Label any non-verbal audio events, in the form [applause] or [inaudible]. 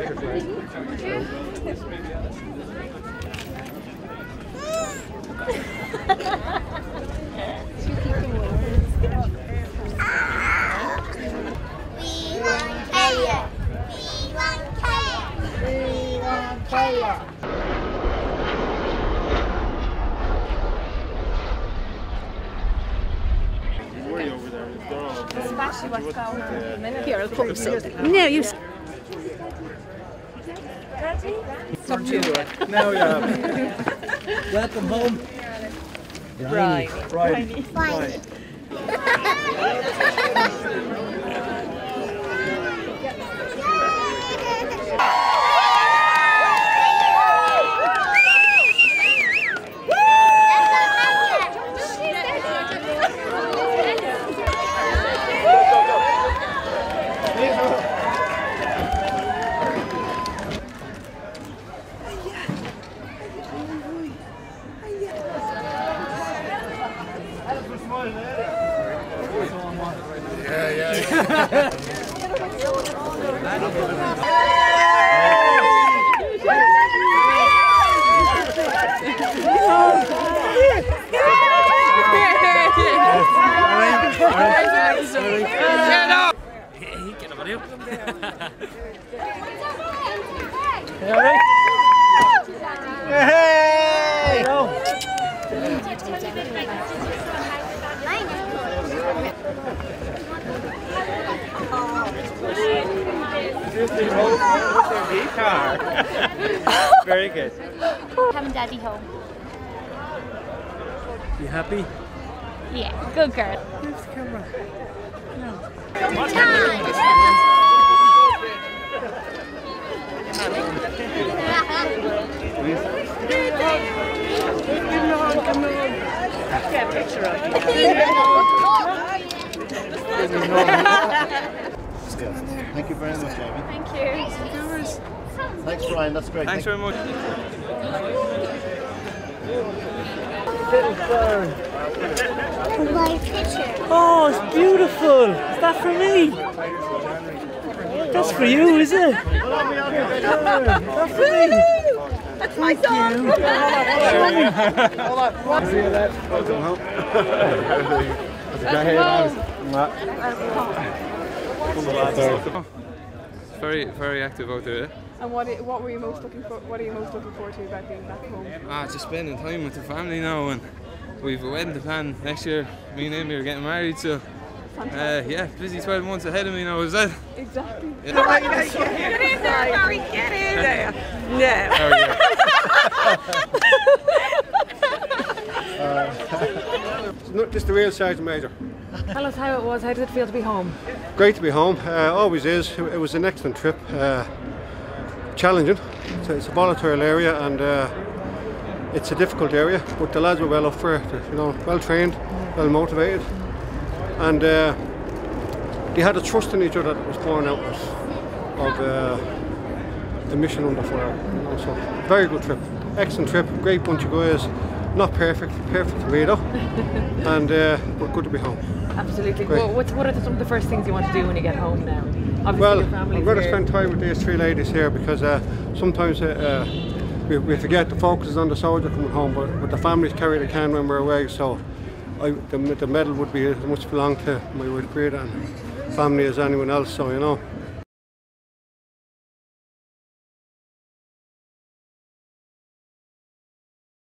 We want Kaya. We want Kaya. We Kaya. Way over there. They're all okay. Here, I'll put Now, yeah. Welcome home. Right. Right. Guitar. [laughs] Very good. Having daddy home. You happy? Yeah, good girl. Where's the camera? Thank [laughs] you very much, Amy. Thank you. Thanks, That's great. Thanks very much. My picture. Oh, it's beautiful. Is that for me? That's for you, is it? That's for me. That's my song. Welcome home. Very, very active out there. And what, i- what were you most looking for? What are you most looking forward to about being back home? Ah, just spending time with the family now, and we've a wedding to plan next year. Me and Amy are getting married, so uh, yeah, busy 12 months ahead of me now. Is that? Exactly. [laughs] Get in there, Barry. Get in there. Yeah. How are you? No, just the real sergeant major. Tell us how it was. How did it feel to be home? Great to be home. Uh, always is. It was an excellent trip. Uh, challenging. A, it's a volatile area and uh, it's a difficult area. But the lads were well up for it. You know, well trained, well motivated, and uh, they had a trust in each other that was born out of uh, the mission under fire. You know, so very good trip. Excellent trip. Great bunch of guys. Not perfect, perfect for me though, [laughs] and uh, but good to be home. Absolutely. Well, what's, what are the, some of the first things you want to do when you get home now? Obviously, Well, I'm going to spend time with these three ladies here because uh, sometimes uh, uh, we, we forget the focus is on the soldier coming home, but, but the families carry the can when we're away. So I, the, the medal would be as much belong to my wife Breda and family as anyone else. So you know,